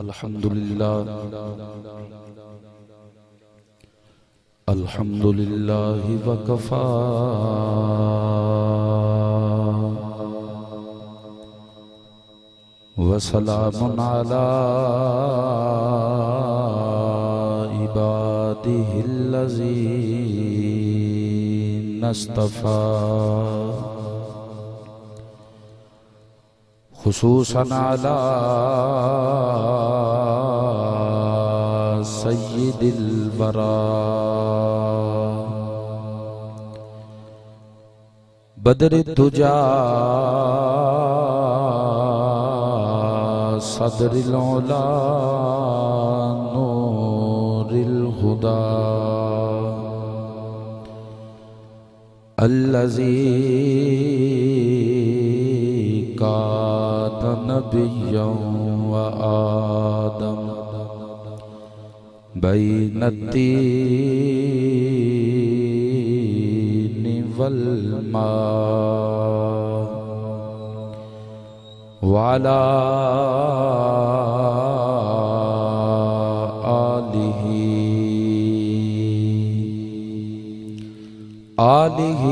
الحمد لله الحمد لله وكفى وسلام على عباده الذين اصطفى خصوصا على سيد البراء بدر الدجى صدر العلا نور الهدى الذي كان نبيا وآدم بين التين والماء وعلى آله آله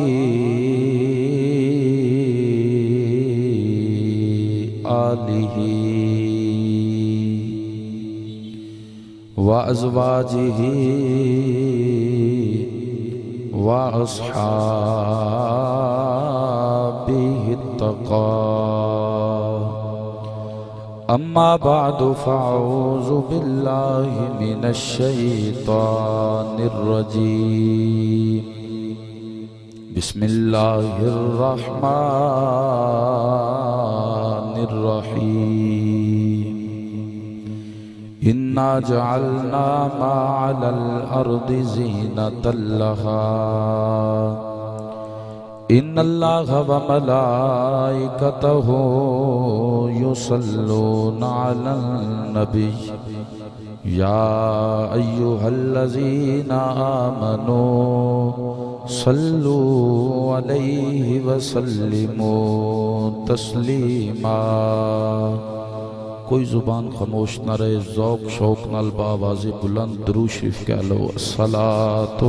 آله وأزواجه وأصحابه التقى۔ أما بعد فأعوذ بالله من الشيطان الرجيم۔ بسم الله الرحمن الرحيم. إنا جعلنا ما على الأرض زينة لها. إن الله وملائكته يصلون على النبي. يا أيها الذين آمنوا صلوا عليه وسلموا تسلیما۔ کوئی زبان خاموش نہ رہے، ذوق، شوق نال باوازی بلند درو شریف کہہ لو الصلاة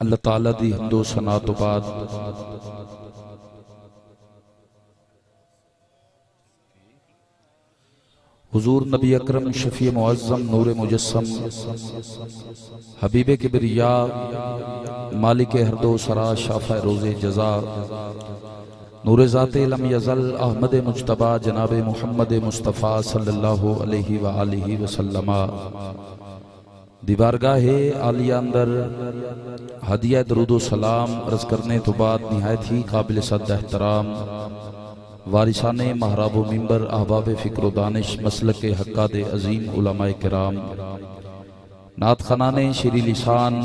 اللہ تعالیٰ دی حمد و ثنا تو بعد حضور نبی اکرم شفیع معظم نور مجسم، حبیب کبریا مالک ہردو سرا شافع روز جزا، نور ذات علم یزل احمد مجتبہ جناب محمد مصطفیٰ صلی اللہ علیہ وآلہ وسلم دیوارگاہ عالیہ اندر ہدیہ درود و سلام عرض کرنے تو بعد نہایت ہی قابل صد احترام۔ وارثان محراب و ممبر احباب فکر و دانش مسلک حقاد عظیم علماء کرام۔ نات خانان شری لسان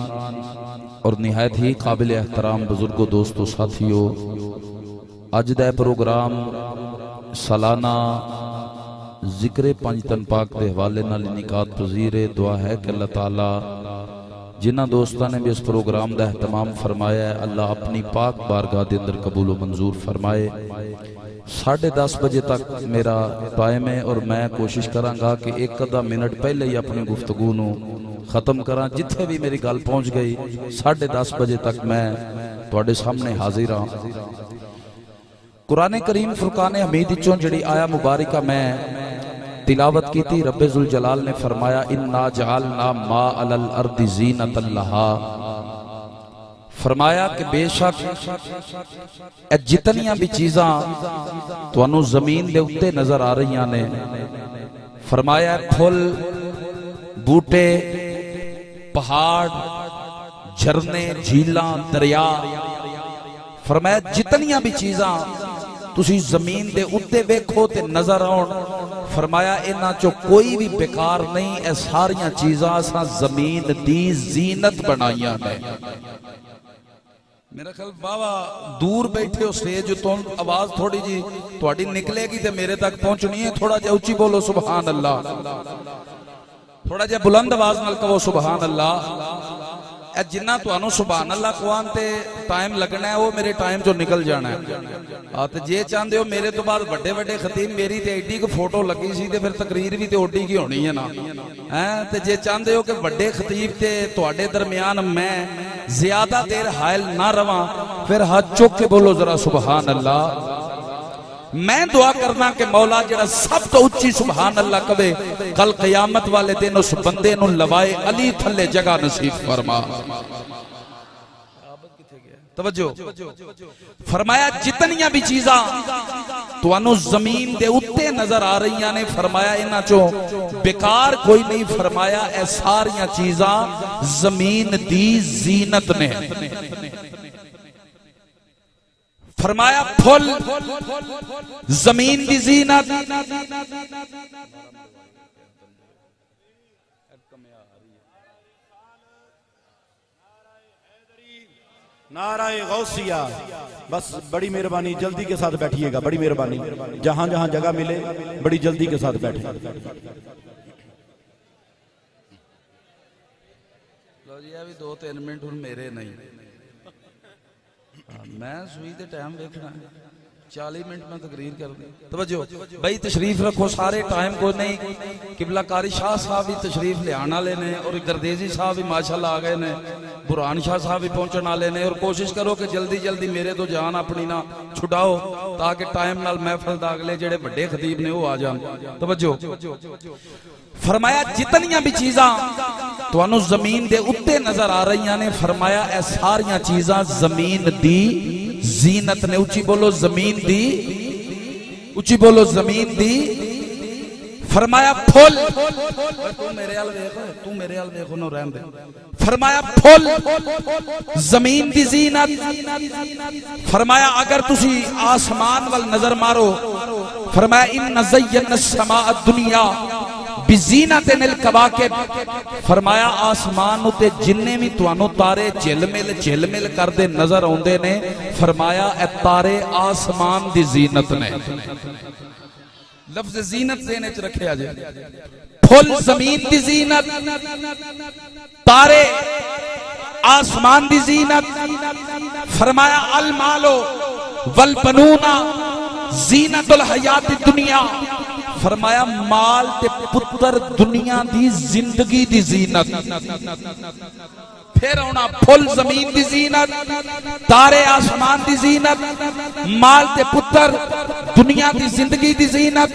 اور نہایت ہی قابل احترام بزرگ و دوست و ساتھیو اج دے پروگرام سالانہ ذکر پنج تن پاک دے حوالے نال نکات پذیر دعا ہے کہ اللہ تعالی جنہ دوستان نے بھی اس پروگرام دا اہتمام فرمایا ہے، اللہ اپنی پاک بارگاہ دے اندر قبول و منظور فرمائے۔ ساڑھے دس بجے تک میرا ٹائم ہے اور میں کوشش کراں گا کہ ایک قدہ منٹ پہلے ہی اپنے گفتگو نو ختم کراں، جتھے بھی میری گال پہنچ گئی، ساڑھے دس بجے تک میں تواڈے سامنے حاضر ہاں۔ قرآن کریم فرقان حمید چون جڑی آیا مبارکہ میں تلاوت کی تھی رب ذوالجلال نے فرمایا، انا جعلنا ما علی الارض زینت اللہ فرمایا کہ بے شک اے جتنیاں بھی چیزاں تو انو زمین دے اتے نظر آ رہی نے، فرمایا پھل، بوٹے، پہاڑ، جھرنے، جھیلاں، دریا۔ فرمایا جتنیاں بھی چیزاں تسی زمین دے اتے ویکھو تے نظر آن فرمایا انہاں چو کوئی بھی بیکار نہیں، اے ساریاں چیزاں اساں زمین دی زینت بنائیاں نے۔ میرا خیال واہ دور بیٹھے ہو سٹیج تو آواز تھوڑی جی تھوڑی نکلے گی تے میرے تک پہنچنی ہے، تھوڑا جہا اونچی بولو، سبحان اللہ۔ تھوڑا جے بلند آواز نال کہو، سبحان اللہ۔ جنا سبحان اللہ قرآن تے ٹائم لگنا ہے، وہ میرے ٹائم چو نکل جانا ہے۔ جی چاہتے ہو، میرے تو بعد بڑے بڑے وطیب میری تے ایڈی کو فوٹو لگی سی تے پھر تقریر بھی تے اوڈی کی ہونی ہے نا۔ ہاں، جی چاہتے ہو کہ بڑے خطیب تے سے درمیان میں زیادہ دیر حائل نہ رواں، پھر حد چک کے بولو ذرا سبحان اللہ۔ میں دعا کرنا کہ مولا جرا سب تو اچھی سبحان اللہ کہے، کل قیامت والے دن اس بندے نو لوائے علی تھلے جگہ نصیب فرما۔ توجہ۔ فرمایا، جتنیاں بھی چیزاں توانو زمین دے اتے نظر آ رہی ہیں فرمایا انہاں چو بیکار کوئی نہیں، فرمایا اے ساریاں چیزاں زمین دی زینت نے۔ فرمایا پھل۔ زمین دی زینت۔ نعرہ غوثیہ۔ بس بڑی مہربانی جلدی کے ساتھ بیٹھیے گا بڑی مہربانی۔ جہاں جہاں جگہ ملے بڑی جلدی کے ساتھ بیٹھیں۔ لو جی ابھی دو تین منٹ ہوں میرے نہیں۔ میں سوئی تے ٹائم دیکھنا ہے چالی منٹ میں تقریر کر دیں توجہ۔ بھائی تشریف رکھو، سارے ٹائم کو نہیں۔ قبلہ کاری شاہ صاحب بھی تشریف لے آنا لینے اور گردیزی صاحب بھی ماشاءاللہ آگئے نے۔ بران شاہ صاحب بھی پہنچنا لینے اور کوشش کرو کہ جلدی جلدی میرے تو جان اپنی نہ چھٹاؤ تاکہ ٹائم نال محفل داغلے جڑے بڑے خطیب نے وہ آ جان۔ توجہ۔ فرمایا جتنیاں بھی چیزاں تو انو زمین دے اتے نظر آ رہی نے، فرمایا اے ساریاں چیزاں زمین دی زینت نے اچھی بولو، زمین دی۔ اچھی بولو، زمین دی۔ فرمایا، پھول۔ تو میرے حال دیکھو تو میرے حال دیکھو نو رہن دے فرمایا، پھول۔ زمین دی زینت۔ فرمایا، اگر تسی آسمان وال نظر مارو، فرمایا، ان زین السماء الدنیا۔ بزینت نل کواکب فرمایا آسمان تے جننے بھی توانو تارے جل مل جل مل کر دے نظر ہوندے نے، فرمایا اے تارے آسمان دی زینت نے۔ لفظ زینت دینے چ رکھے آجے۔ پھل زمین دی زینت، تارے آسمان دی زینت۔ فرمایا المالو والبنونا، زینت الحیات دنیا۔ فرمایا مال تے پتر دنیا دی زندگی دی زینت۔ پھر ہونا پھل زمین دی زینت، تارے آسمان دی زینت، مال تے پتر، دنیا دی زندگی دی زینت۔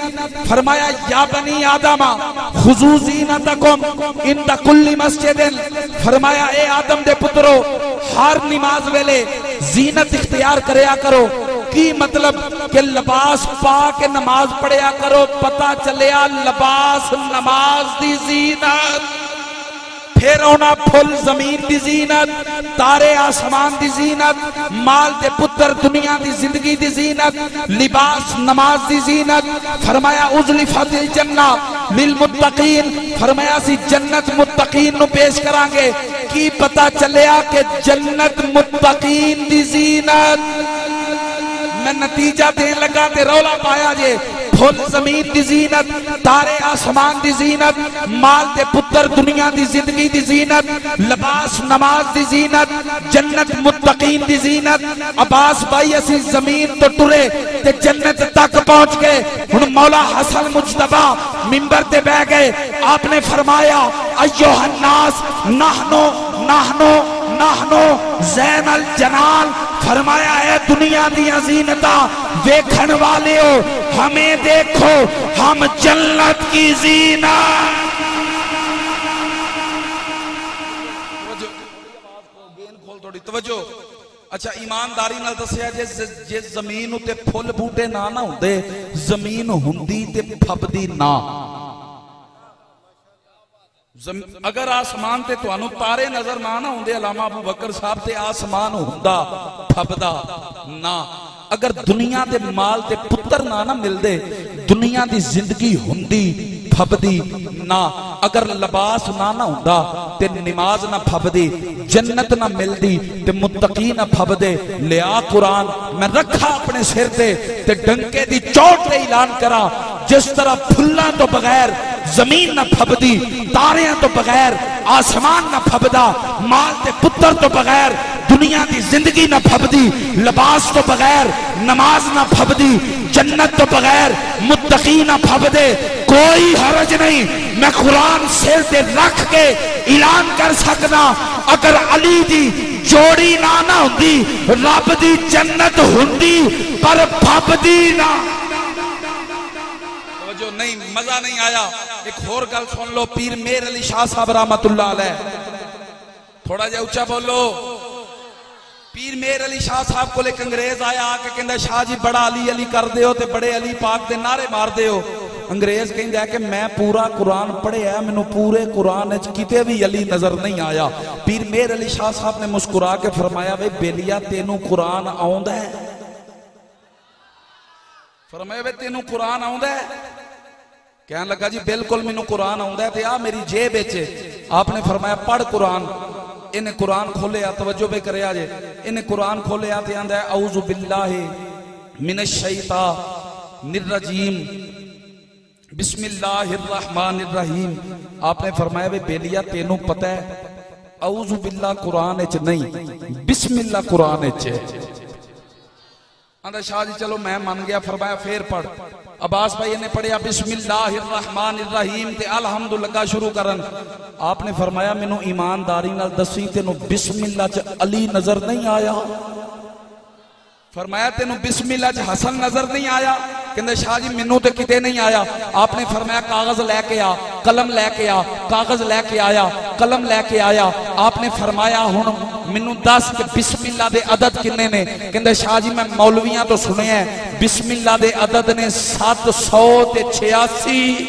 فرمایا، یا بنی آدم خضو زینتکم اندہ کلی مسجد۔ فرمایا، اے آدم دے پترو، ہر نماز ویلے زینت اختیار کریا کرو۔ کی مطلب کہ لباس پا کے نماز پڑھیا کرو پتا چلیا لباس نماز دی زینت۔ پھر ہونا پھل زمین دی زینت، تارے آسمان دی زینت، مال دے پتر دنیا دی زندگی دی زینت، لباس نماز دی زینت۔ فرمایا ازلی فضل جنہ للمتقین۔ فرمایا سی جنت متقین نو پیش کرانگے۔ کی پتا چلیا کہ جنت متقین دی زینت؟ میں نتیجہ دین لگا تے رولا پایا جے۔ پھل زمین دی زینت، تارے آسمان دی زینت، مال دے پتر دنیا دی زندگی دی زینت، لباس نماز دی زینت، جنت متقین دی زینت۔ عباس بھائی اسی زمین تو ٹرے تے جنت تک پہنچ گئے۔ ہن مولا حسن مجتبہ ممبر تے بہ گئے۔ آپ نے فرمایا ایوہ الناس، نحنو نحنو نحنو، زین الجنال فرمایا ہے دنیا دی عزینتا ویکھن والے ہو ہمیں دیکھو، ہم جنت کی زینت توجہ اچھا ایمانداری نال دسیا جے جے زمین تے پھل بوٹے نہ نہ ہوندے زمین ہوندی تے پھبدی نہ۔ اگر آسمان تے تو انو تارے نظر نہ نہ ہوندے علامہ ابو بکر صاحب تے آسمان ہوندا پھبدا نہ۔ اگر دنیا دے مال تے پتر نہ نہ مل دے دنیا دی زندگی ہوندی پھبدی نہ۔ اگر لباس نہ نہ ہوندا تے نماز نہ پھبدی جنت نہ ملدی تے متقی نہ پھبدے لیا قرآن، میں رکھا اپنے سر تے تے ڈنکے دی چوٹ تے اعلان کرا، جس طرح پھلنا تو بغیر زمین نہ پھبدی، تاریاں تو بغیر، آسمان نہ پھبدا، مال تے پتر تو بغیر، دنیا دی زندگی نہ پھبدی، لباس تو بغیر، نماز نہ پھبدی، جنت تو بغیر، متقی نہ پھبدے، کوئی حرج نہیں۔ میں قرآن سر دے رکھ کے اعلان کر سکنا، اگر علی دی جوڑی نہ نہ ہوندی، رب دی جنت ہوندی، پر پھبدی نہ۔ نہیں، مزہ نہیں آیا۔ ایک اور گل سن لو، پیر میر علی شاہ صاحب رحمت اللہ علیہ۔ تھوڑا جا اچھا بولو۔ پیر میر علی شاہ صاحب کو ایک انگریز آیا آکے کہندہ شاہ جی بڑا علی علی کر دے ہو تے بڑے علی پاک دے نعرے مار دے ہو انگریز کہندہ ہے کہ میں پورا قرآن پڑھے ہیں میں پورے قرآن کتے بھی علی نظر نہیں آیا۔ پیر میر علی شاہ صاحب نے مسکرا کے فرمایا بھئی بیلیا، تینوں قرآن آؤند ہے۔ فرمایا بھئی تینوں قرآن آؤند ہے؟ کہنے لگا جی بالکل مینوں قرآن آؤندا ہے تے آ میری جیب وچ آپ نے فرمایا پڑھ قرآن۔ انہیں قرآن کھولے آ توجہ بے کرے آجے۔ انہیں قرآن کھولے آ تے آندا ہے، اعوذ باللہ من الشیطان الرجیم۔ بسم اللہ الرحمن الرحیم۔ آپ نے فرمایا بے بیلیا تینوں پتہ ہے۔ اعوذ باللہ قرآن اچ نہیں، بسم اللہ قرآن اچ ہے۔ آندا شاہ جی چلو میں من گیا، فرمایا پھر پڑھ۔ عباس بھائی نے پڑھیا بسم اللہ الرحمن الرحیم تے الحمدللہ شروع کرن۔ آپ نے فرمایا مینو ایمانداری نال دسی تینو بسم اللہ چ علی نظر نہیں آیا۔ فرمایا تینو بسم اللہ چ حسن نظر نہیں آیا۔ کہندے شاہ جی مینوں تے کتے نہیں آیا۔ آپ نے فرمایا کاغذ لے کے آ، قلم لے کے آ، کاغذ لے کے آیا، قلم لے کے آیا۔ آپ نے فرمایا ہن مینوں دس کہ بسم اللہ دے عدد کنے نے۔ کہندے شاہ جی میں مولویاں تو سنے ہیں۔ بسم اللہ دے عدد نے سات سو تے چھیاسی۔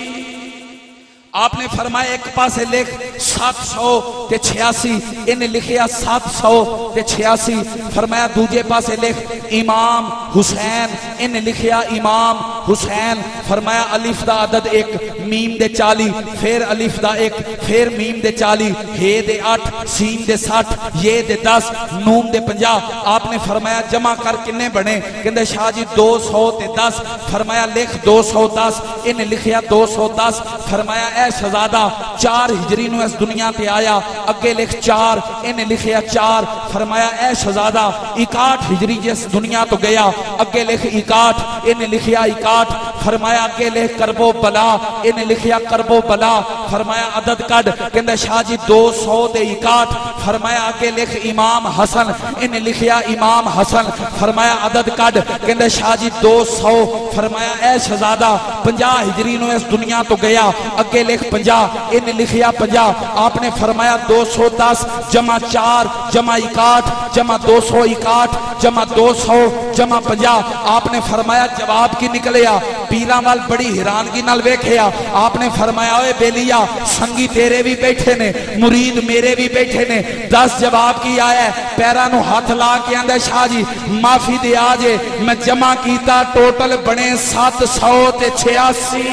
آپ نے فرمایا ایک پاسے لکھ۔ سات سو تے چھیاسی انہیں لکھیا سات سو تے چھیاسی۔ فرمایا، دوجے پاسے لکھ، امام حسین انہیں لکھیا امام حسین فرمایا، الف دا عدد ایک، میم دے چالی، پھر الف دا ایک، پھر میم دے چالی، ہے دے آٹھ، سین دے ساٹھ، یہ دے دس، نون دے پنجا۔ آپ نے فرمایا، جمع کر کنے بنے؟ کہندے، شاہ جی دو سو تے دس۔ فرمایا، لکھ دو سو دس۔ انہیں لکھیا دو سو دس۔ فرمایا، اے شہزادہ، چار ہجری نو اس دنیا تے آیا۔ اگے لکھ چار۔ انہیں لکھیا چار۔ فرمایا، اے شہزادہ، اکاٹھ ہجری جس دنیا تو گیا، اگے لکھ اکاٹھ، انہیں لکھیا اکاٹھ۔ فرمایا، اگے لکھ کربو بلا، انہیں لکھیا کربو بلا۔ فرمایا، عدد کڈ۔ کہندے، شاہ جی دو سو دے اکاٹھ۔ فرمایا، اگے لکھ امام حسن، انہیں لکھیا امام حسن۔ فرمایا، عدد کڈ۔ کہندے، شاہ جی دو سو۔ فرمایا، اے شہزادہ پنجا ہجری نو اس دنیا تو گیا، اگے لکھ پنجا انہیں لکھیا پنجا آپ نے فرمایا، دو سو دس، جمع چار، جمع اکاٹھ اکاٹھ، جمع دو سو اکاٹھ، جمع دو سو، جمع پنجا۔ آپ نے فرمایا جواب کی نکلیا پیران وال بڑی حیرانگی نال ویکھیا آپ نے فرمایا اوے بیلیا سنگی تیرے بھی بیٹھے نے، مرید میرے بھی بیٹھے نے۔ دس جواب کی آیا ہے۔ پیرانو ہاتھ لا کے اندے شاہ جی معافی دے آجے میں جمع کیتا، ٹوٹل بنے سات سو تے چھیاسی۔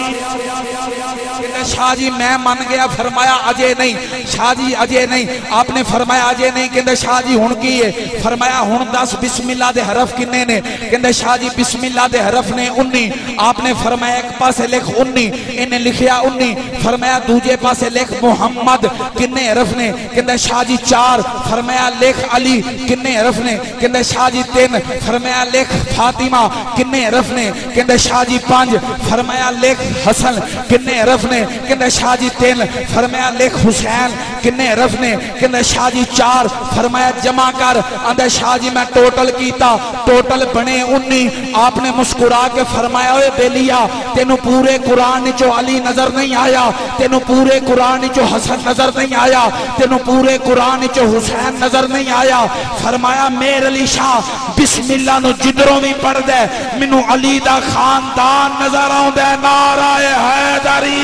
شاہ جی میں من گیا، فرمایا، اجے نہیں۔ شاہ جی اجے نہیں۔ آپ نے فرمایا، اجے نہیں۔ کہندے، شاہ جی ہن کی ہے؟ فرمایا، ہن دس بسم اللہ دے حرف کنے نے؟ کہندے، شاہ جی بسم اللہ دے حرف نے 19 آپ نے فرمایا، ایک پاسے لکھ 19 انہیں لکھیا 19 فرمایا، دوجے پاسے لکھ محمد۔ کنے حرف نے؟ کہندے، شاہ جی چار۔ فرمایا، لکھ علی۔ کنے حرف نے؟ کہندے، شاہ جی تین۔ فرمایا، لکھ فاطمہ۔ کنے حرف نے؟ کہندے، شاہ جی پانچ۔ فرمایا، لکھ حسن۔ کنے حرف نے؟ کہندے شاہ جی تین فرمایا لکھ حسین، کنے حرف نے کہندے شاہ جی چار فرمایا، جمع کر۔ اندے شاہ جی میں ٹوٹل کیتا، ٹوٹل بنے انی۔ آپ نے مسکرا کے فرمایا اوے بیلیا تینو پورے قرآن چو علی نظر نہیں آیا، تینو پورے قرآن چو حسن نظر نہیں آیا، تینو پورے قرآن چو حسین نظر نہیں آیا۔ فرمایا، میر علی شاہ، بسم اللہ نو جدروں بھی پڑھ دے منو علی دا خاندان نظر آؤں دے نعرہ حیدری۔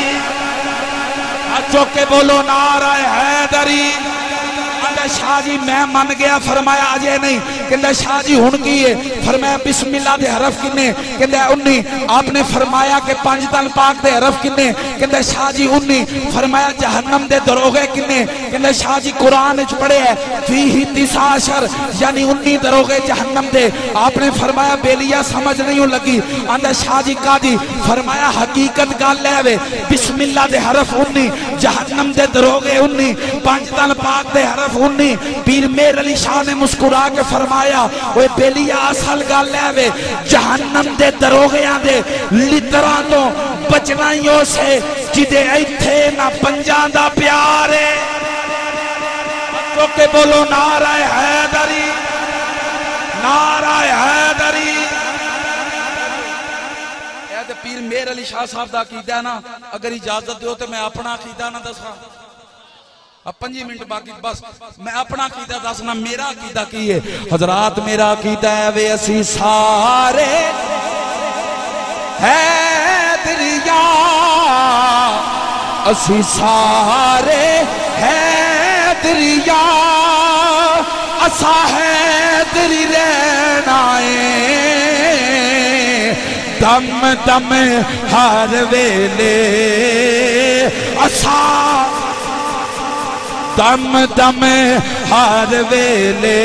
چوکے بولو نعرہ حیدری شاہ جی میں من گیا، فرمایا اجے نہیں۔ کہندے شاہ جی ہن کی ہے؟ فرمایا بسم اللہ دے حرف کنے؟ کہندے 19 آپ نے فرمایا کہ پانچ تن پاک دے حرف کنے؟ کہندے شاہ جی 19 فرمایا جہنم دے دروغے کنے؟ کہندے شاہ جی قرآن وچ پڑھے ہے فیہ تساشر یعنی 19 دروغے جہنم دے۔ آپ نے فرمایا بیلیا سمجھ نہیں لگی۔ آندے شاہ جی قاضی، فرمایا حقیقت گل لے وے بسم اللہ دے حرف 19 جہنم دے دروغے 19 پانچ تن پاک دے حرف ہونی پیر میر علی شاہ نے مسکرا کے فرمایا وہ بیلیا اصل گا لے وے، جہنم دے دروغیاں دے لتران تو بچنائیوں سے جدے ایتھے نہ پنجان دا پیارے کہ بولو، نعرہ حیدری نعرہ حیدری۔ اے تے پیر میر علی شاہ صاحب دا عقیدہ ہے نا، اگر اجازت دیو تے میں اپنا عقیدہ نہ دسا اب پنجی منٹ باقی، بس میں اپنا عقیدہ دسنا، میرا عقیدہ کی ہے؟ حضرات، میرا عقیدہ ہے، وے اسی سارے حیدریا اسی سارے حیدریا اسا حیدری رہنا ہے۔ دم دم ہر ویلے۔ اسا دم دم ہر ویلے۔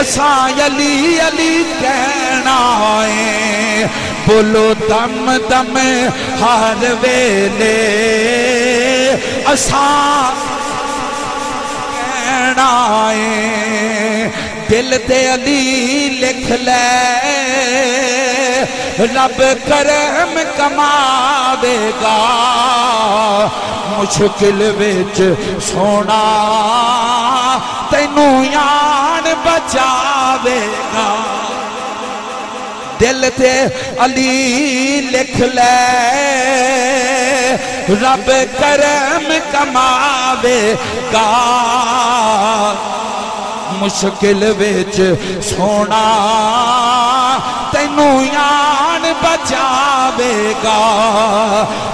اساں علی علی کہنا ہے بولو دم دم ہر ویلے۔ اساں کہنا ہے دل تے علی لکھ لے، رب کرم کماوے گا۔ مشکل وچ سونا، تینوں یان بچاوے گا۔ دل تے علی لکھ لے، رب کرم کماوے گا۔ مشکل وچ سونا تینوں یان بچاوے گا۔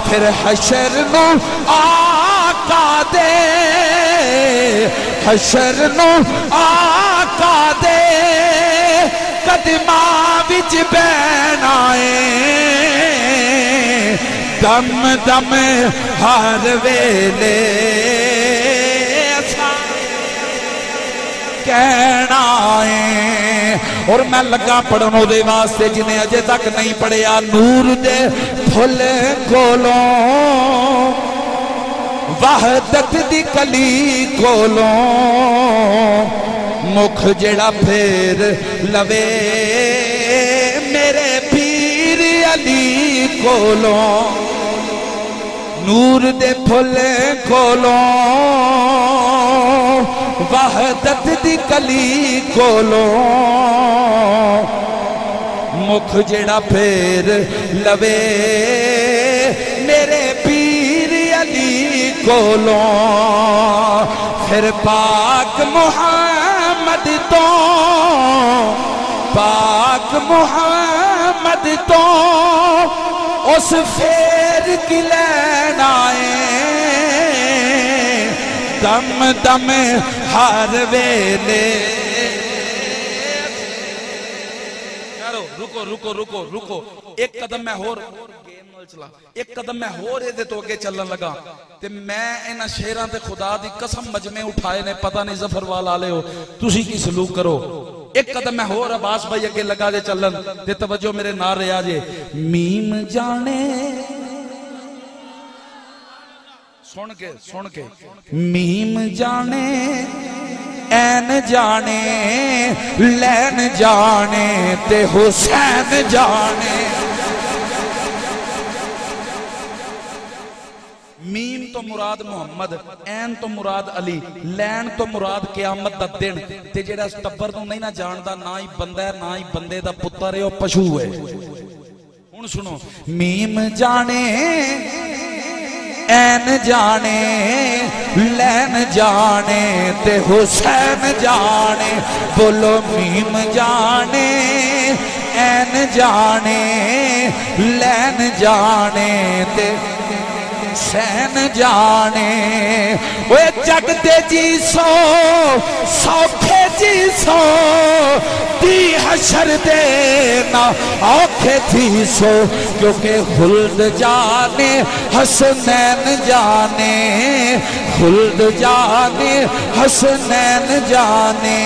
پھر حشر نو آقا دے۔ حشر نو آقا دے۔ قدماں وچ بہنا ہے دم دم ہر ویلے۔ کہنا ہے اور میں لگا پڑھنوں دے واسطے جنہیں اجے تک نہیں پڑھیا نور دے پھل کولوں وحدت دی کلی کولوں مکھ جڑا پھر لوے میرے پیر علی کولوں نور دے پھل کولوں وحدت دی کلی کولوں۔ مکھ جڑا پھر لوے، میرے پیر علی کولوں۔ پھر پاک محمد تو پاک محمد تو اس پھر کی لینا ہے دم دم ہر ویلے۔ رکو رکو رکو رکو۔ ایک قدم میں ہور ایک قدم میں ہور دے تو اگے چلن لگا۔ تے میں انہاں شہراں تے خدا دی قسم مجمع اٹھائے نے، پتہ نہیں ظفر وال والے ہو۔ تسی کی سلوک کرو۔ ایک قدم میں ہور عباس بھائی اگے لگا دے چلن۔ تے توجہ میرے نار ریا جے۔ میم جانے۔ سن کے سن کے میم جانے این جانے لین جانے تے حسین جانے میم تو مراد محمد این تو مراد علی لین تو مراد قیامت دا دن تے جیڑا اس ٹبر تو نہیں نہ جاندا نہ ہی بندہ ہے نہ ہی بندے دا پتر ہے او پشو ہے ہن سنو میم جانے این جانے لین جانے تے حسین جانے بولو میم جانے این جانے لین جانے تے حسین جانے۔ وہ جگ دے جی سو سوکھے جی سو دی حشر دینا آنکھے تھی سو کیونکہ خلد جانے، حسنین جانے۔ خلد جانے، حسنین جانے۔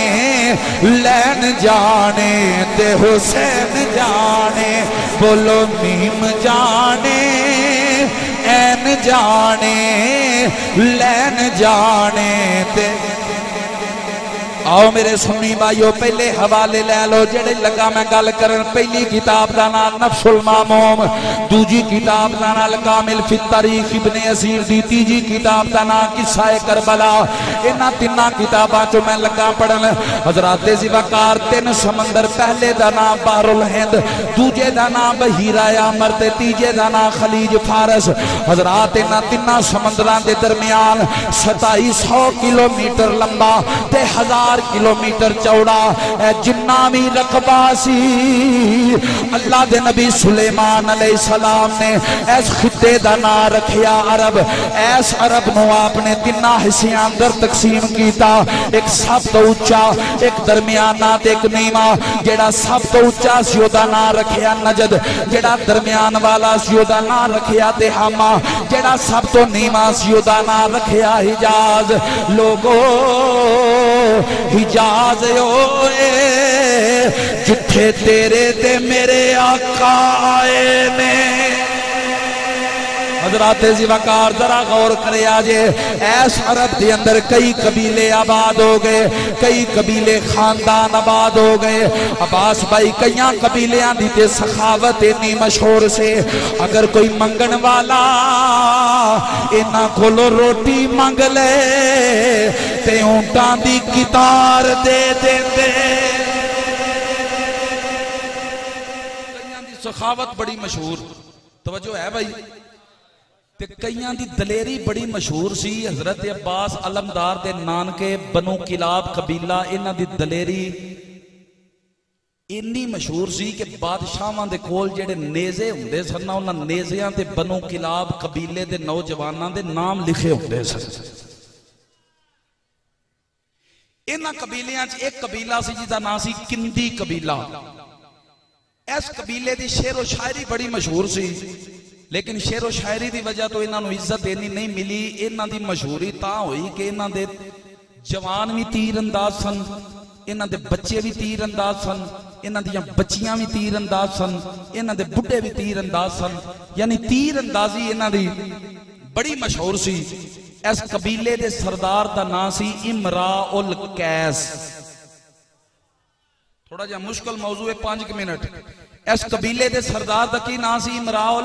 لین جانے تے حسین جانے۔ بولو میم جانے۔ جانے لین جانے تے آؤ میرے سنی بھائیو، پہلے حوالے لے لو، جڑے لگا میں گل کرن، پہلی کتاب دا نام نفس الماموم، دوجی کتاب دا نام کامل فی التاریخ ابن اسیر دی، تیجی کتاب دا نام قصہ کربلا۔ انہا تینہ کتاباں جو میں لگا پڑھن، حضرات زیوکار تین سمندر، پہلے دا نام بار الہند دوجے دا نام بہیرہ عمر تے تیجے دا نام خلیج فارس۔ حضرات انہا تینہ سمندران دے درمیان ستائی سو کلومیٹر لمبا تے ہزار کلومیٹر چوڑا، اے جنہ بھی رقبہ سی اللہ دے نبی سلیمان علیہ السلام نے ایس خطے دا نا رکھیا عرب۔ ایس عرب نو آپ نے تنہ حصیاں در تقسیم کیتا۔ ایک سب تو اچھا ایک درمیانہ تے ایک نیمہ جیڑا سب تو اچھا سیو دا نا رکھیا نجد، جیڑا درمیان والا سیو دا نا رکھیا تے جیڑا سب تو نیمہ سیو دا نا رکھیا حجاز۔ لوگو حجاز ہوئے جتھے تیرے تے میرے آقا آئے نے۔ حضرات زیوکار ذرا غور کرے آجے۔ ایس عرب دے اندر کئی قبیلے آباد ہو گئے، کئی قبیلے خاندان آباد ہو گئے۔ عباس بھائی کئیاں قبیلیاں دیتے سخاوت انی مشہور سے۔ اگر کوئی منگن والا اینا کھولو روٹی منگ لے، تے اونٹان دی کتار دے دے دے سخاوت بڑی مشہور۔ توجہ ہے بھائی؟ تے کئیاں دی دلیری بڑی مشہور سی، حضرت عباس علمدار دے نانکے بنو کلاب قبیلہ، انہاں دی دلیری انی مشہور سی کہ بادشاہاں دے کول جڑے نیزے ہوندے سن نا انہاں نیزیاں تے بنو کلاب قبیلے دے نوجواناں دے نام لکھے ہوندے سن۔ انہاں قبیلیاں چ ایک قبیلہ سی جی جدا نام سی کندی قبیلہ۔ اس قبیلے دی شعر و شاعری بڑی مشہور سی۔ لیکن شعر و شاعری دی وجہ تو انہاں نو عزت اینی نہیں ملی، انہاں دی مشہوری تا ہوئی کہ انہاں دے جوان بھی تیر انداز سن، انہاں دے بچے بھی تیر انداز سن، انہاں دیاں بچیاں بھی تیر انداز سن، انہاں دے بڈھے بھی تیر انداز سن۔ یعنی تیر اندازی انہاں دی بڑی مشہور سی۔ اس قبیلے دے سردار دا نام سی امرا الکیس تھوڑا جا مشکل موضوع ہے، پانچ منٹ۔ اس قبیلے دے سردار دا کی نام سی؟ امراؤل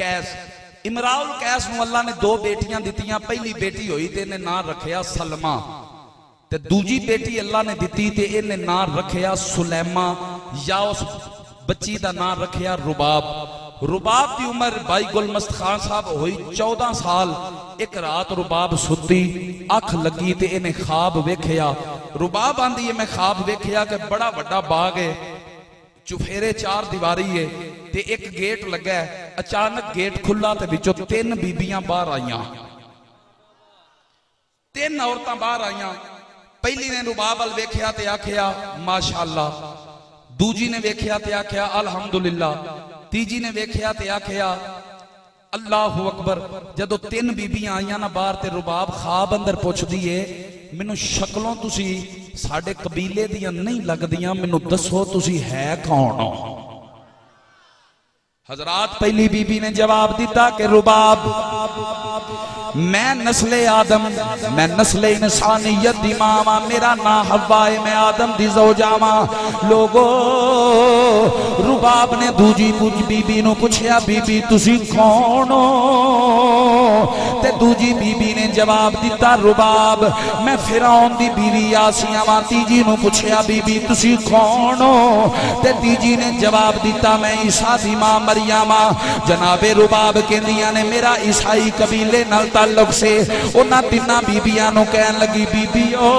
کیس امراؤل کیس نو اللہ نے دو بیٹیاں دیتیاں پہلی بیٹی ہوئی تے انہیں نام رکھیا سلمہ تے دوجی بیٹی اللہ نے دیتی تے انہیں نام رکھیا سلیمہ یا اس بچی دا نام رکھیا رباب رباب دی عمر بائی گل مست خان صاحب ہوئی چودہ سال ایک رات رباب ستی اکھ لگی تے انہیں خواب ویکھیا رباب آندی ہے میں خواب ویکھیا کہ بڑا بڑا باغ ہے چفیرے چار دیواری ہے تے ایک گیٹ لگا ہے، اچانک گیٹ کھلا تے بچو تین بیبیاں باہر آئیاں۔ تین عورتاں باہر آئیاں۔ پہلی نے رباب ال ویکھیا تے آکھیا، ماشاءاللہ۔ دوجی نے ویکھیا تے آکھیا، الحمدللہ۔ تیجی نے ویکھیا تے آکھیا، اللہ اکبر، جدو تین بیبیاں آئیاں نا باہر تے رباب خواب اندر پوچھ دیئے، مینوں شکلوں تسی، ساڈے قبیلے دیاں نہیں لگ دیاں مینوں دسو تسی ہے کون؟ ہو حضرات پہلی بی بی نے جواب دیتا کہ رباب میں نسل آدم، میں نسل انسانیت دی ماما، میرا نا حوائے میں آدم دی زوجاما لوگو، رباب نے دوجی پوچھ بی بی نو پوچھیا بی بی تسی کونو تے دوجی بی بی نے جواب دیتا، رباب، میں فیرون دی بیوی آسیاں ماں، تیجی نو پوچھیا بی بی تسی کونو تے تیجی نے جواب دیتا، میں عیسیٰ دی ماں مریامہ جناب رباب کہندیاں نے، میرا عیسائی قبیلے نال تعلق سے انہاں تیناں بیبیاں نو کہن لگی بی بی او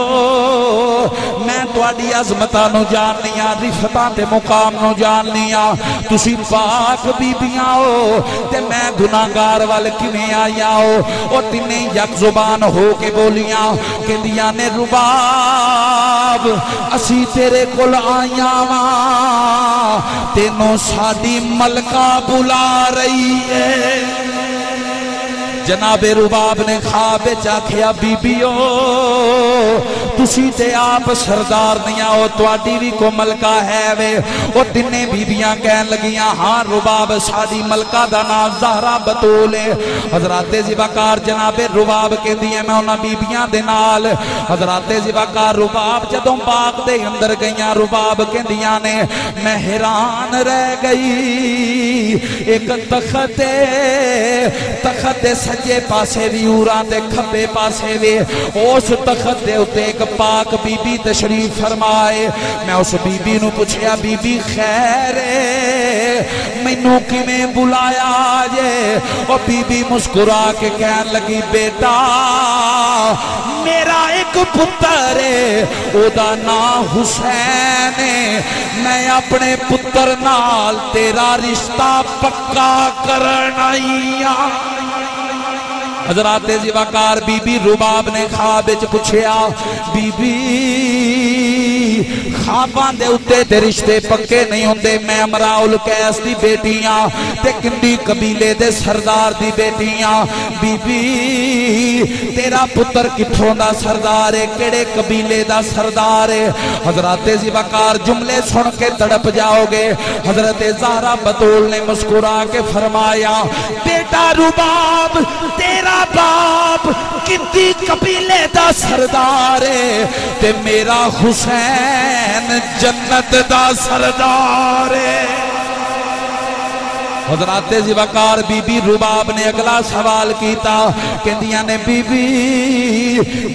میں تواڈی عظمتاں نو جاننیاں رفتاں تے مقام نو جاننیاں تسی پاک بیبیاں او تے میں گناہگار وال کیویں آیا او او تینے یک زبان ہو کے بولیاں، کہندیاں نے، رباب، اسی تیرے کول آیاں واں، تینوں ساڈی ملکہ بلا رہی ہے. جناب رباب نے خواب چاکھیا بی بیو تسی تے آپ سردار نہیں آؤ تواڈی بھی کو ملکہ ہے وے۔ او تینے بیبیاں کہن لگیاں ہاں رباب ساڈی ملکہ دا نام زہرا بطول ہے۔ حضرات زبکار جناب رباب کے دیئے میں انہاں بیبیاں دے نال۔ حضرات زبکار رباب جدوں باغ دے اندر گئیاں، رباب کے دیاں نے، میں حیران رہ گئی۔ ایک تخت تخت سجے پاسے بھی اوراں دے کھبے پاسے بھی اس تخت دے اتے ایک پاک بی بی تشریف فرمائے۔ میں اس بی بی نو پوچھیا بی بی خیر مینوں کیویں بلایا جے؟ او بی بی مسکرا کے کہن لگی، بیٹا، میرا ایک پتر ہے، او دا نام حسین ہے۔ میں اپنے پتر نال تیرا رشتہ پکا کرنا آئی ہاں۔ حضرات زیوہ کار بی بی رباب نے خواب وچ پوچھیا بی بی خواباں دے اتے تے رشتے پکے نہیں ہوندے۔ میں امراؤل کیس دی بیٹیاں تے کندی قبیلے دے سردار دی بیٹیاں بی بی تیرا پتر کتھوں دا سردار ہے کیڑے قبیلے دا سردار ہے حضرات زیوکار جملے سن کے تڑپ جاؤ گے حضرت زہرا بطول نے مسکرا کے فرمایا، بیٹا رباب، تیرا باپ کتی قبیلے دا سردار ہے تے میرا حسین حسین جنت دا سردار ہے۔ حضرات زیوکار بی بی رباب نے اگلا سوال کیتا، کہندیاں نے بی بی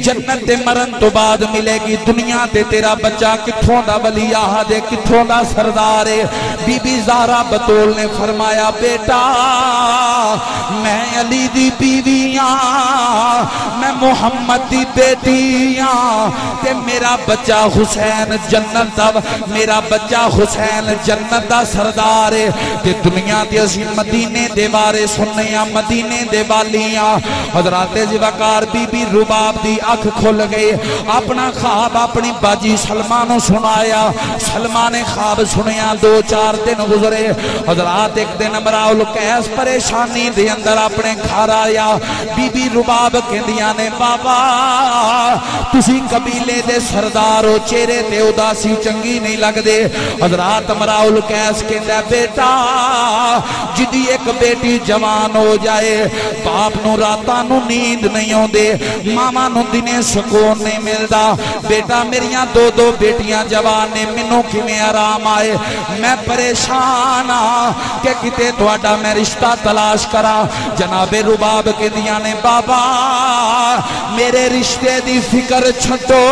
جنت دے مرن تو بعد ملے گی دنیا تے تیرا بچہ کتھوں دا ولی آہد ہے کتھوں دا سردار ہے بی بی زہرا بطول نے فرمایا، بیٹا، میں علی دی بیویاں، میں محمد دی بیٹیاں، تے میرا بچہ حسین جنت دا، میرا بچہ حسین جنت دا سردار ہے تے دنیا تے اسی مدینے دے بارے سننے مدینے دے والیاں۔ حضرات زوکار بی بی رباب دی اکھ کھل گئے۔ اپنا خواب اپنی باجی سلمانو سنایا۔ سلمان نے خواب سنیا دو چار دن گزرے۔ حضرات ایک دن امراؤل کیس پریشانی دے اندر اپنے گھر آیا۔ بی بی رباب کہندیاں نے، بابا، تسی قبیلے دے سردارو چہرے تے اداسی چنگی نہیں لگ دے حضرات امراؤل کیس کہندا بیٹا جدی ایک بیٹی جوان ہو جائے، باپ نو راتا نو نیند نہیں ہوں دے ماما نو دنے سکون نہیں ملدا۔ بیٹا، میریاں دو دو بیٹیاں جوان نے منو کی میں آرام آئے؟ میں پریشان ہاں کہ کتے توڑا میں رشتہ تلاش کرا جناب رباب کے دیا نے، بابا، میرے رشتے دی فکر چھٹو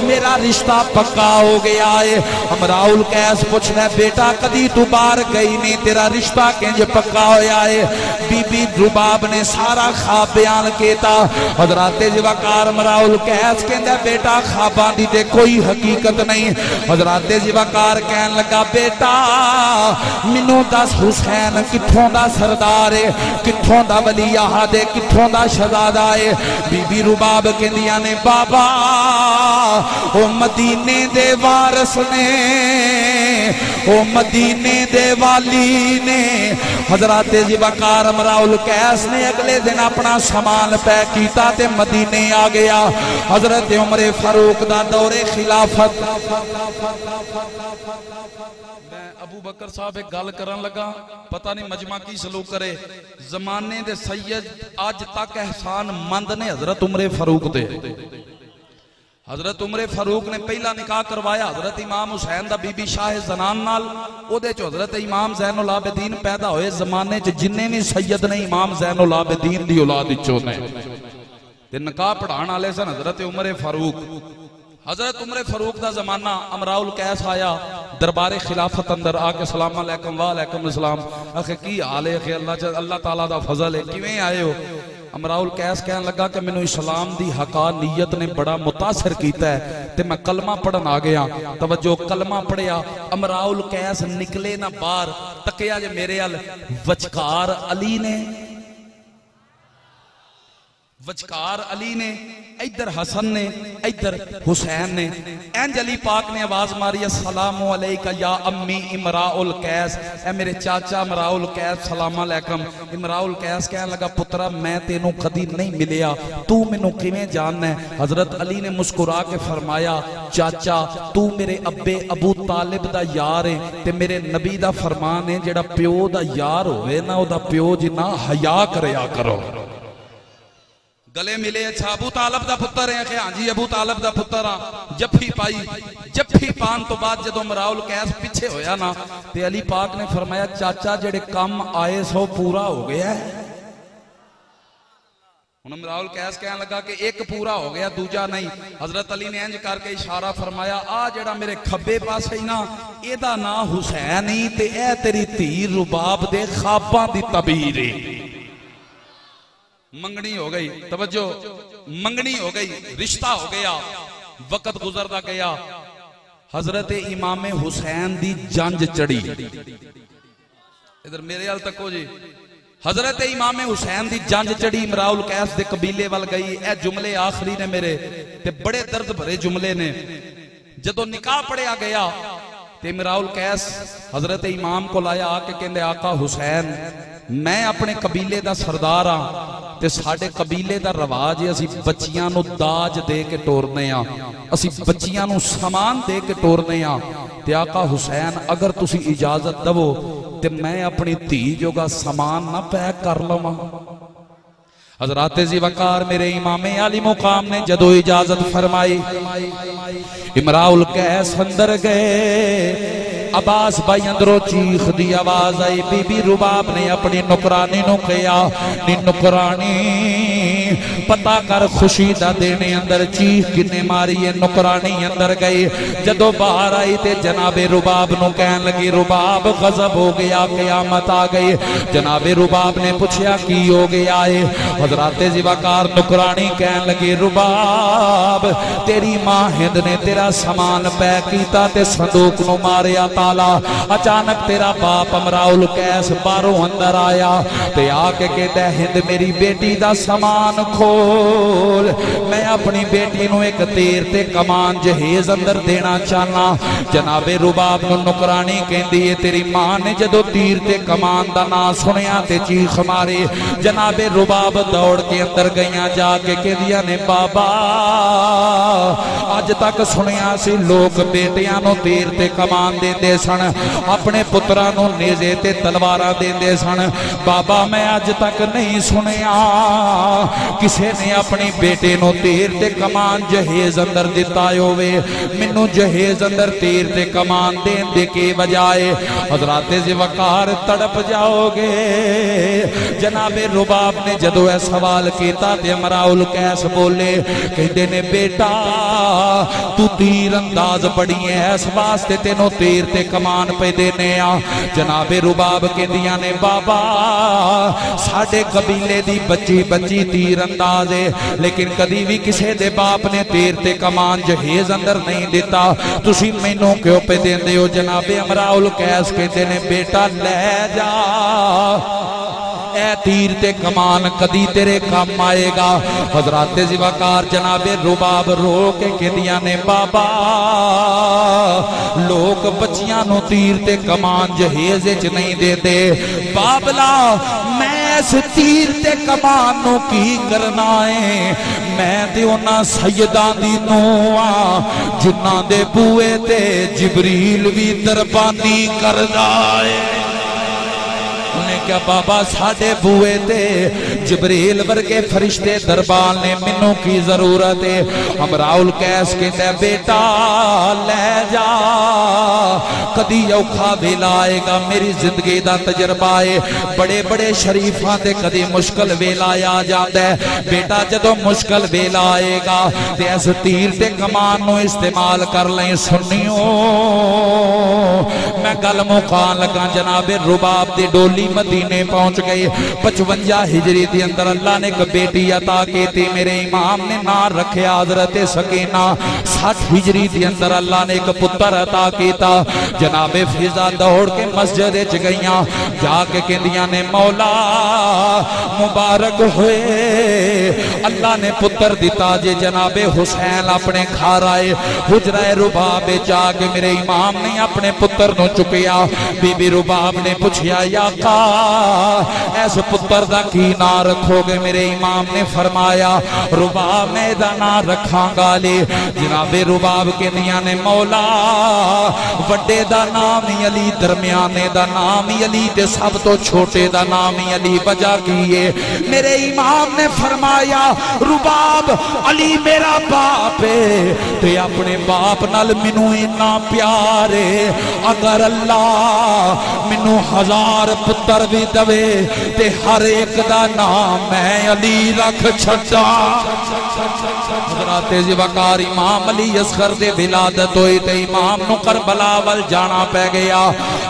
میرا رشتہ پکا ہو گیا ہے۔ امراؤل کیس پوچھنا بیٹا، کدی تو بار گئی نہیں؟ تیرا رشتہ کنج پکا ہویا ہے۔ بی بی رباب نے سارا خواب بیان کیتا۔ حضرات جوکار مراؤل کیس کہندہ بیٹا خوابان دی دے کوئی حقیقت نہیں۔ حضرات جوکار کہن لگا، بیٹا منو دس حسین کتھوں دا سردار ہے، کتھوں دا ولی آہد ہے، کتھوں دا شہزادہ ہے۔ بی بی رباب کہندیاں نے، بابا، او مدینے دے وارس نے او مدینے دے والی نے حضرات جی زبکار امراؤل کیس نے اگلے دن اپنا سامان پہ کیتا تے مدینے آ گیا۔ حضرت عمر فاروق دا دور خلافت۔ میں ابو بکر صاحب ایک گل کرن لگا، پتہ نہیں مجمع کی سلوک کرے۔ زمانے دے سید آج تک احسان مند نے حضرت عمر فاروق دے۔ حضرت عمر فاروق نے پہلا نکاح کروایا، حضرت امام حسین دا بی بی شاہ زنان نال او دے چو حضرت امام زین العابدین پیدا ہوئے زمانے چ جننے بھی سید نے امام زین العابدین دی اولاد چو نے۔ تے نکاح پڑھان والے سن حضرت عمر فاروق۔ حضرت عمر فاروق دا زمانہ امراؤل کیس آیا، دربار خلافت اندر آ کے سلام علیکم، وعلیکم السلام۔ اخے کی حال ہے اللہ اللہ تعالیٰ دا فضل ہے، کیویں آئے ہو؟ امراؤل کیس کہن لگا کہ میں اسلام دی حقانیت نے بڑا متاثر کیتا ہے تے میں کلمہ پڑھن آ گیا۔ توجہ، کلمہ پڑھیا۔ امراؤل کیس نکلے نہ بار تکیا جے میرے ال وچکار علی نے۔ وچکار علی نے۔ ادھر حسن نے، ادھر حسین نے۔ اینج علی پاک نے آواز ماری، السلام علیکہ یا امی امراء القیس اے میرے چاچا امراء القیس سلام علیکم۔ امراء القیس کہنے لگا، پترا، میں تینوں کدی نہیں ملیا۔ تو مینوں کیویں جاننا ہے؟ حضرت علی نے مسکرا کے فرمایا، چاچا، تو میرے ابے ابو طالب دا یار ہے تے میرے نبی دا فرمان ہے جڑا پیو دا یار ہوئے نا، او دا پیو جنا حیا کریا کرو۔ گلے ملے اچھا ابو طالب دا پتر ہے کہ ہاں جی ابو طالب دا پتر ہاں جفی پائی جفی پان تو بعد جدو مراؤل کیس پیچھے ہویا نا، تے علی پاک نے فرمایا، چاچا جڑے کم آئے سو پورا ہو گیا ہے۔ انہوں مراؤل کیس کہنے لگا کہ ایک پورا ہو گیا، دوجا نہیں۔ حضرت علی نے انج کر کے اشارہ فرمایا، آ جڑا میرے کھبے پاس ہے نا اے دا نا حسین ہی تے اے تیری تیر رباب دے خواباں دی منگنی ہو گئی۔ توجہ، منگنی ہو گئی، رشتہ ہو گیا، وقت گزرتا گیا۔ حضرت امام حسین دی جنج چڑی ادھر میرے حال تکو جی۔ حضرت امام حسین دی جنج چڑی امراؤل قیس دے قبیلے وال گئی۔ اے جملے آخری نے میرے، تے بڑے درد بھرے جملے نے۔ جدو نکاح پڑیا گیا، تے امراؤل قیس حضرت امام کو لایا، آ کے کہندے، آقا حسین میں اپنے قبیلے دا سردار ہاں تے ساڈے قبیلے دا رواج ہے، اسی بچیاں نو داج دے کے ٹورنے ہاں۔ اسی بچیاں نو سامان دے کے ٹورنے ہاں۔ تے آقا حسین، اگر تسی اجازت دو تے میں اپنی دھی جو گا سامان نہ پیک کر لواں۔ حضرات زی وقار، میرے امام علی مقام نے جدو اجازت فرمائی، امراؤ القیس اندر گئے۔ عباس بھائی اندرو چیخ دی آواز آئی، بی بی رباب نے اپنی نکرانی نو کہیا نی نکرانی پتا کر خوشی دا دینے اندر چیخ کنے ماری نکرانی اندر گئی۔ جدو باہر آئی تے جناب رباب نو کہن لگی، رباب غضب ہو گیا، قیامت آ گئی۔ جناب رباب نے پوچھیا، کی ہو گیا ہے؟ حضرات زیوکار نکرانی کہن لگی، رباب، تیری ماں ہند نے تیرا سامان پہ کیتا تے صندوق نو ماریا تالا۔ اچانک تیرا باپ امراؤل کیس بارو اندر آیا۔ تے آکے کہتا ہند میری بیٹی دا سامان کھول۔ میں اپنی بیٹی نو ایک تیر تے کمان جہیز اندر دینا چاہنا۔ جناب رباب نو نکرانی کہن دیئے تیری ماں نے جدو تیر تے کمان دا نا سنیا تے چیخ مارے۔ جناب رباب دوڑ کے اندر گئیاں جا کے کہ دیا نے، بابا آج تک سنیا سی لوگ بیٹیاں نو تیر تے کمان دے دے سن۔ اپنے پترہ نو نیزے تے تلوارہ دے دے سن۔ بابا، میں آج تک نہیں سنیا۔ کسے نے اپنی بیٹے نو تیر تے کمان جہیز اندر دیتا ہوئے۔ منو جہیز اندر تیر تے کمان دین دے کے بجائے۔ حضرات زوکار تڑپ جاؤ گے۔ جناب رباب نے جدو ہے سوال کیتا تے مراؤل کیس بولے کہتے نے، بیٹا، تو تیر انداز بڑی ہے اس واسطے تینوں تیر تے کمان پہ دینے آ جناب رباب کے دیا نے، بابا ساڑھے قبیلے دی بچی بچی تیر تیر انداز ہے لیکن کدی بھی کسے دے باپ نے تیر تے کمان جہیز اندر نہیں دیتا تسی مینوں کیوں پہ دین دے ہو؟ جناب امراؤل کیس کے دینے بیٹا لے جا۔ اے تیر تے کمان، کدی تیرے کام آئے گا؟ حضرات زیوکار جناب رباب رو کے کدیاں نے، بابا لوگ بچیاں نو تیر تے کمان جہیز اچ نہیں دے دے بابلا، میں ایس تیر تے کمانوں کی کرنا ہے میں تے اونا سیدان دی نوآ جنہ دے بوئے تے جبریل بھی دربانی کر دائے کیا بابا ساڑھے بوئے تے؟ جبریل ورگے فرشتے دربان نے منوں کی ضرورت ہے۔ ہم راؤل کیس کے تے، بیٹا، لے جا۔ کدی اوکھا بھی لائے گا، میری زندگی دا تجربہ ہے۔ بڑے بڑے شریفاں تے کدی مشکل بھی لایا جاندہ ہے۔ بیٹا جدو مشکل بھی لائے گا، تے ایس تیر تے کمان نو استعمال کر لیں۔ سنیوں، میں گل مکان لگا جناب رباب دی ڈولی مدینے پہنچ گئی پچونجا ہجری دی اندر اللہ نے ایک بیٹی عطا کی تھی۔ میرے امام نے نار رکھے حضرت سکینہ۔ سٹھ ہجری دی اندر اللہ نے ایک پتر عطا کیتا۔ جناب فضا دوڑ کے مسجد اچ گئیاں۔ جا کے کہندیاں نے، مولا مبارک ہوئے۔ اللہ نے پتر دیتا جے جناب حسین اپنے گھر آئے۔ حجرہ رباب جا کے میرے امام نے اپنے پتر نو چکیا۔ بی بی رباب نے پوچھیا، یا کا ایس پتر دا کی نا رکھو گے میرے امام نے فرمایا، رباب میں دا نا رکھاں گا لے۔ جناب رباب کے نیا نے، مولا، وڈے دا نامی علی، درمیانے دا نامی علی، تے سب تو چھوٹے دا نامی علی۔ بجا کیے میرے امام نے فرمایا، رباب، علی میرا باپ ہے۔ تے اپنے باپ نال منو اتنا پیارے اگر اللہ منو ہزار پتر بھی دوے تے ہر ایک دا نام میں علی رکھ چھٹا۔ حضرات جی زبکار امام علی اصغر دے ولادت ہوئی تے امام نو کربلا ول جانا پہ گیا۔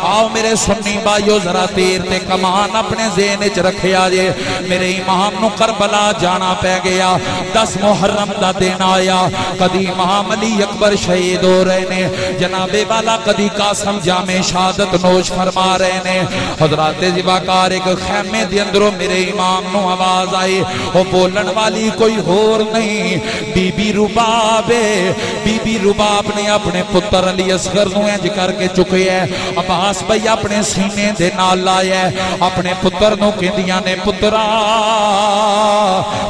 آؤ میرے سنی بائیو ذرا تیر تے کمان اپنے ذہن وچ رکھیا جے میرے امام نو کربلا جانا پہ گیا۔ دس محرم دا دن آیا۔ کدی امام علی اکبر شہید ہو رہے نے۔ جناب والا کدی قاسم جامع شہادت نوش فرما رہے نے۔ حضرات زبکار ایک خیمے دے اندروں میرے امام نو آواز آئی۔ وہ بولن والی کوئی ہور نہیں۔ Be be Rabab be be Rabab نے اپنے پتر علی اصغر نو انج کر کے چکے ہے۔ عباس بھائی اپنے سینے دے نال لایا ہے۔ اپنے پتر نو کہندیاں نے، پترا،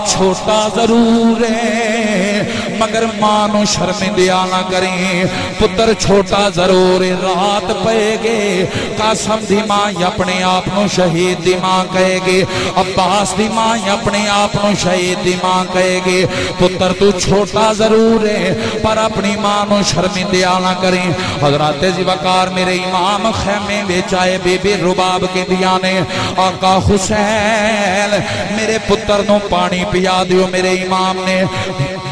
چھوٹا ضرور ہے۔ مگر ماں نو شرمندیا نہ کریں۔ پتر چھوٹا ضرور رات پے گے۔ قاسم دی ماں اپنے آپ نو شہید دی ماں کہے گے۔ عباس دی ماں اپنے آپ نو شہید دی ماں کہے گے۔ پتر تو چھوٹا ضرور ہے، پر اپنی ماں نو شرمندیا نہ کریں۔ حضرات زیوکار میرے امام خیمے بیچائے بی بی رباب کے دیا نے آقا حسین، میرے پتر نو پانی پیا دیو میرے امام نے۔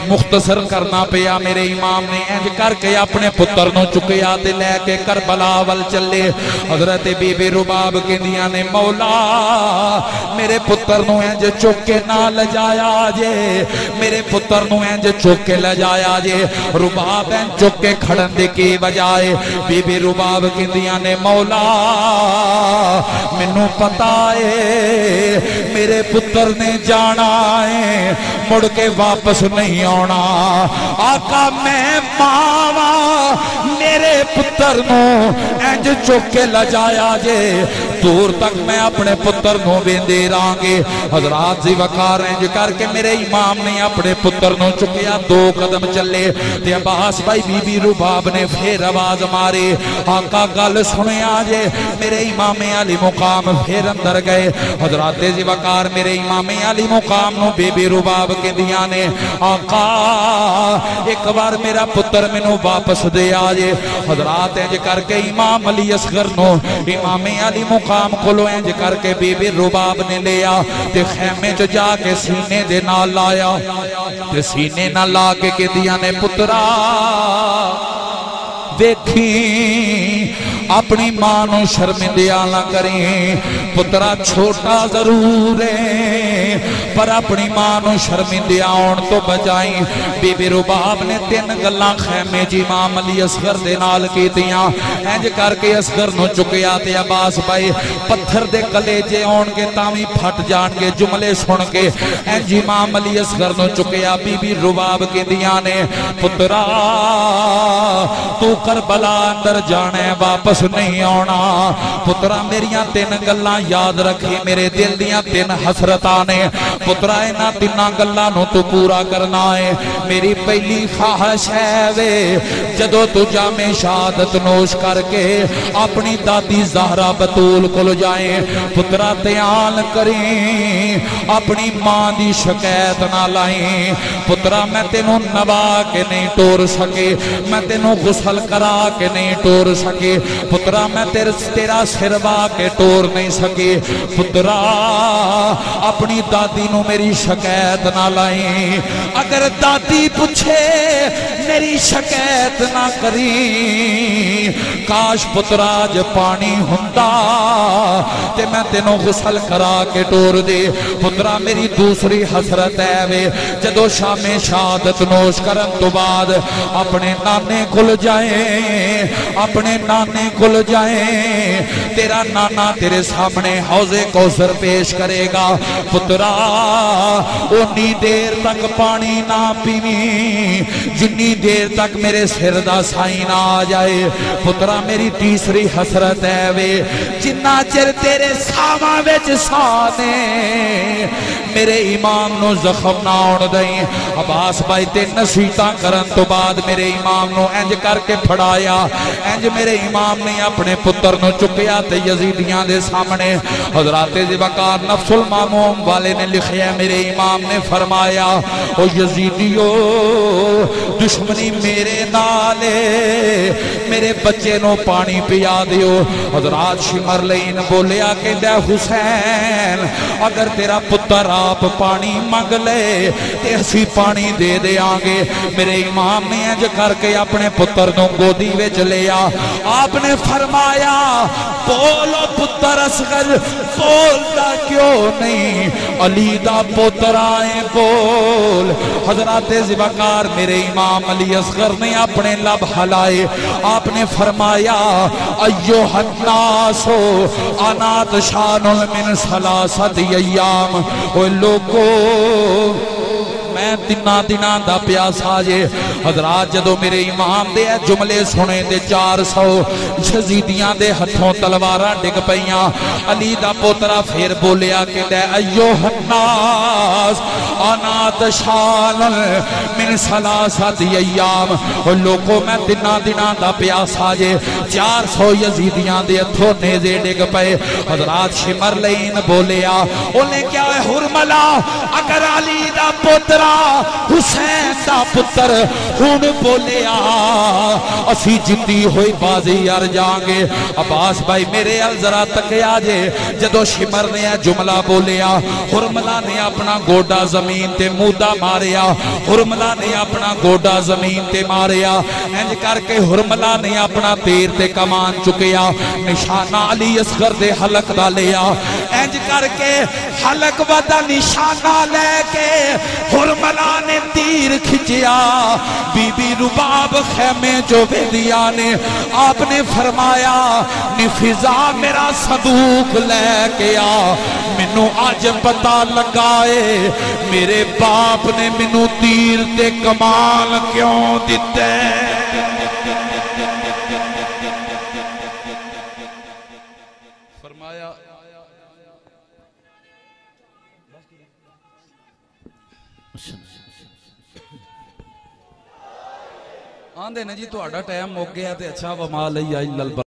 مختصر کرنا پیا میرے امام نے انج کر کے اپنے پتر نو چکیا تے لے کے کربلا ول چلے۔ حضرت بی بی رباب کہندیاں نے، مولا، میرے پتر نو انج چک کے نہ لجایا جے۔ میرے پتر نو انج چک کے لجایا جے۔ رباب انج چک کے کھڑن دے کی بجائے بی بی رباب کہندیاں نے، مولا، مینوں پتا ہے میرے پتر نے جانا ہے مڑ کے واپس نہیں آنا آقا، میں ماوا میرے پتر نو انج چک کے لجایا جے۔ دور تک میں اپنے پتر نو بیندے رانگے حضرات زی وقار انج کر کے میرے امام نے اپنے پتر نو چکیا۔ دو قدم چلے تے عباس بھائی، بی بی رباب نے پھر آواز مارے۔ آقا، گل سنے آجے میرے امام علی مقام پھر اندر گئے۔ حضرات زی وقار میرے امام علی مقام نو بی بی رباب کے دیا نے۔ آقا ایک بار میرا پتر منو واپس دے آجے حضرات انج کر کے امام علی اصغر نو، امام علی مقام کلو انج کر کے بی بی رباب نے لیا تے خیمے چ جا کے سینے دے نال لایا۔ تے سینے نہ لا کے کہ دیا نے، پترا دیکھی اپنی ماں نو شرمندیا نہ کریں۔ پترا چھوٹا ضرور ہے، پر اپنی ماں نو شرمندیا آن تو بجائیں۔ بی بی رباب نے تین گلاں خیمے جی امام علی اصغر دے نال کیتیاں۔ انج کر کے اصغر نو چکیا تے عباس بھائی، پتھر دے کلے جے آن کے تاوی پھٹ جان کے جملے سن کے۔ انج امام جی علی اصغر نو چکیا بی بی رباب کے دیاں نے، پترا، تو کربلا اندر جانے واپس نہیں آنا پترا میریاں تین گلاں یاد رکھی، میرے دل دیاں تین حسرتاں نے۔ پترا اینا تیناں گلاں نو تو پورا کرنا ہے۔ میری پہلی خواہش ہے وے جدو تو جامع شہادت نوش کر کے اپنی دادی زہرا بطول کل جائیں پترا تیان کریں، اپنی ماں دی شکایت نہ لائیں۔ پترا، میں تینوں نبا کے نہیں ٹور سکے، میں تینوں غسل کرا کے نہیں ٹور سکے۔ پترا، میں تیر تیرا سروا کے ٹور نہیں سکے پترا، اپنی دادی نو میری شکایت نہ لائیں۔ اگر دادی پوچھے میری شکایت نہ کری۔ کاش پتراج پانی ہندا تے میں تینوں غسل کرا کے ٹور دے پترا میری دوسری حسرت ہے وے۔ جدو شام شہادت نوش کرن تو بعد اپنے نانے کل جائیں اپنے نانے کل جائیں تیرا نانا تیرے سامنے حوض کوثر پیش کرے گا۔ پترا، اونی دیر تک پانی نہ پیوی جنی دیر تک میرے سر دا آ جائے۔ پترا، میری تیسری حسرت ہے وے۔ جنہ چر تیرے ساما وچ سانے میرے امام نو زخم نہ آن دیں عباس بھائی تے نصیحتاں کرن تو بعد میرے امام نو انج کر کے پھڑایا۔ انج میرے امام نے اپنے پتر نو چکیا تے یزیدیاں دے سامنے۔ حضرات زبکار نفس الماموم والے نے لکھیا، میرے امام نے فرمایا، او یزیدیو، دشمنی میرے نالے میرے بچے نو پانی پیا دیو۔ حضرات شمر لین بولیا کہ، دے حسین، اگر تیرا پتر آ آپ پانی مانگ لے تے اسی پانی دے دے آنگے میرے امام نے انج کر کے اپنے پتر نو گودی وچ لیا آپ نے فرمایا بولو پتر اسغر بولتا کیوں نہیں علی دا پتر آئے بول حضرات زبکار میرے امام علی اصغر نے اپنے لب ہلائے آپ نے فرمایا ایوہ الناسو انات شان من سلاست ایام اوہ لوگو میں تنا تنا دا پیاسا جے حضرات جدو میرے امام دے جملے سنے دے چار سو جزیدیاں دے ہتھوں تلوارہ ڈگ پئیاں علی دا پوترا پھر بولیا کہ دے ایوہ الناس آنات شالن من سلاسات ایام اور لوگوں میں تنا تنا دا پیاسا جے چار سو یزیدیاں دے ہتھوں نیزے ڈگ پئے حضرات شمر لین بولیا انہیں کیا ہے حرملا اگر علی دا پوترا حسین دا پتر ہون بولیا، اسی جندی ہوئی بازی یار جانگے عباس بھائی میرے ال ذرا تکیا جے، جدو شمر نے جملہ بولیا حرملا نے اپنا گوڑا زمین تے مودا ماریا۔ حرملا نے اپنا گوڑا زمین تے ماریا۔ انج کر کے حرملا نے اپنا تیر تے کمان چکیا۔ نشانہ علی اصغر دے حلق دا لیا۔ انج کر کے حلق ودا نشانہ لے کے حرملا نے تیر کھچیا بی بی رباب خیمے جو بیدیا نے، آپ نے فرمایا نفذا میرا صدوق لے گیا منو آج پتا لگائے میرے باپ نے منو تیر تے کمال کیوں دیتے آندے نا جی تو اڈا ٹائم موک گیا تے اچھا وما لئی آئی للبر